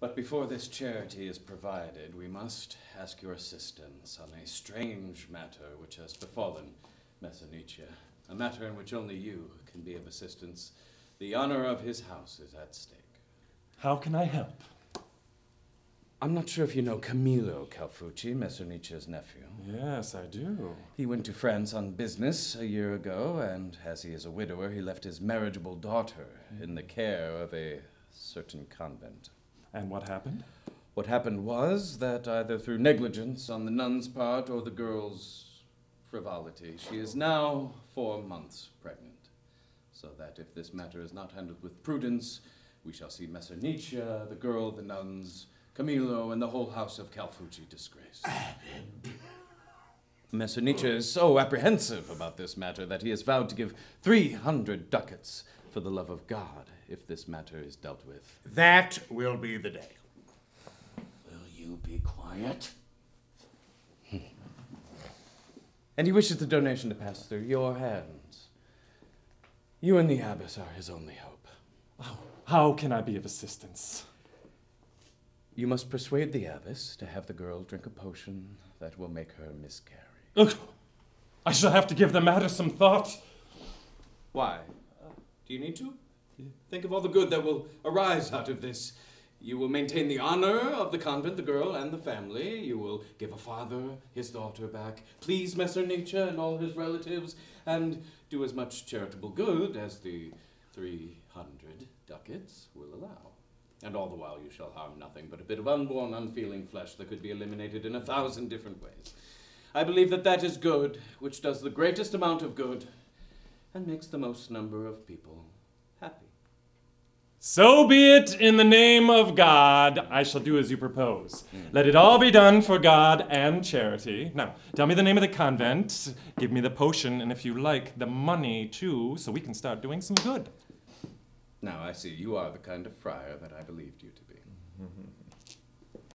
But before this charity is provided, we must ask your assistance on a strange matter which has befallen Messer Nicia. A matter in which only you can be of assistance. The honor of his house is at stake. How can I help? I'm not sure if you know Camillo Calfucci, Messer Nicia's nephew. Yes, I do. He went to France on business a year ago, and as he is a widower, he left his marriageable daughter in the care of a certain convent. And what happened? What happened was that either through negligence on the nun's part or the girl's frivolity, she is now four months pregnant. So that if this matter is not handled with prudence, we shall see Messer Nicia, the girl, the nuns, Camillo, and the whole house of Calfucci disgraced. Messer Nicia is so apprehensive about this matter that he has vowed to give 300 ducats for the love of God if this matter is dealt with. That will be the day. Will you be quiet? Hmm. And he wishes the donation to pass through your hands. You and the abbess are his only hope. Oh, how can I be of assistance? You must persuade the abbess to have the girl drink a potion that will make her miscarry. Ugh, I shall have to give the matter some thought. Why? Do you need to? Think of all the good that will arise out of this. You will maintain the honor of the convent, the girl, and the family. You will give a father his daughter back, please Messer Nicia and all his relatives, and do as much charitable good as the 300 ducats will allow. And all the while you shall harm nothing but a bit of unborn, unfeeling flesh that could be eliminated in a thousand different ways. I believe that that is good, which does the greatest amount of good and makes the most number of people happy. So be it in the name of God. I shall do as you propose. Mm. Let it all be done for God and charity. Now, tell me the name of the convent, give me the potion, and if you like, the money too, so we can start doing some good. Now I see you are the kind of friar that I believed you to be.